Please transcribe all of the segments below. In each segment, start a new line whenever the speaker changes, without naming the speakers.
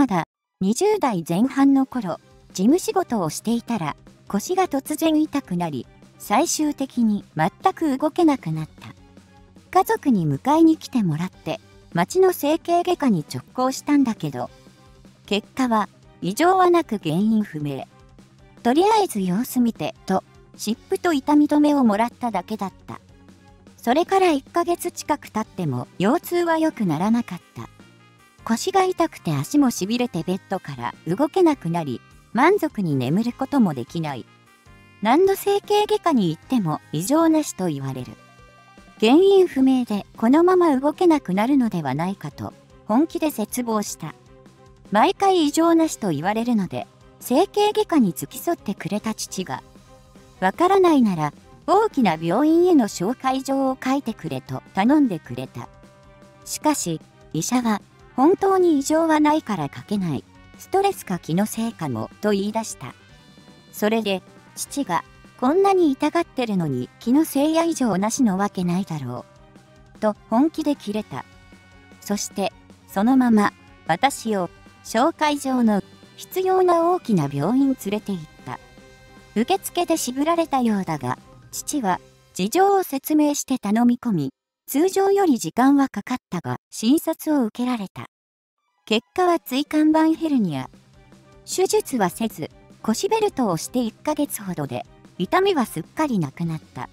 まだ20代前半の頃、事務仕事をしていたら腰が突然痛くなり、最終的に全く動けなくなった。家族に迎えに来てもらって、町の整形外科に直行したんだけど、結果は異常はなく原因不明。とりあえず様子見てと、湿布と痛み止めをもらっただけだった。それから1ヶ月近く経っても腰痛は良くならなかった。腰が痛くて足もしびれてベッドから動けなくなり、満足に眠ることもできない。何度整形外科に行っても異常なしと言われる。原因不明でこのまま動けなくなるのではないかと本気で絶望した。毎回異常なしと言われるので、整形外科に付き添ってくれた父が、わからないなら大きな病院への紹介状を書いてくれと頼んでくれた。しかし、医者は本当に異常はないから書けない。ストレスか気のせいかもと言い出した。それで、父がこんなに痛がってるのに気のせいや以上なしのわけないだろう。と本気で切れた。そして、そのまま私を紹介状の必要な大きな病院連れて行った。受付で渋られたようだが、父は事情を説明して頼み込み、通常より時間はかかったが診察を受けられた。結果は椎間板ヘルニア。手術はせず、腰ベルトをして1ヶ月ほどで痛みはすっかりなくなった。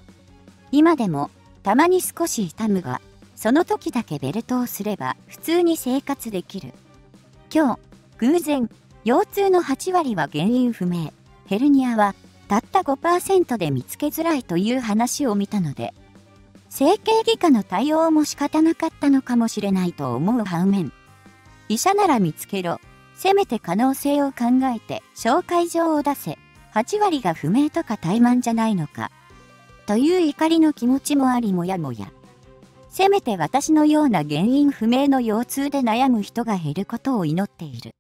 今でもたまに少し痛むが、その時だけベルトをすれば普通に生活できる。今日、偶然、腰痛の8割は原因不明。ヘルニアはたった5%で見つけづらいという話を見たので、整形外科の対応も仕方なかったのかもしれないと思う反面、医者なら見つけろ。せめて可能性を考えて紹介状を出せ。8割が不明とか怠慢じゃないのか。という怒りの気持ちもありもやもや。せめて私のような原因不明の腰痛で悩む人が減ることを祈っている。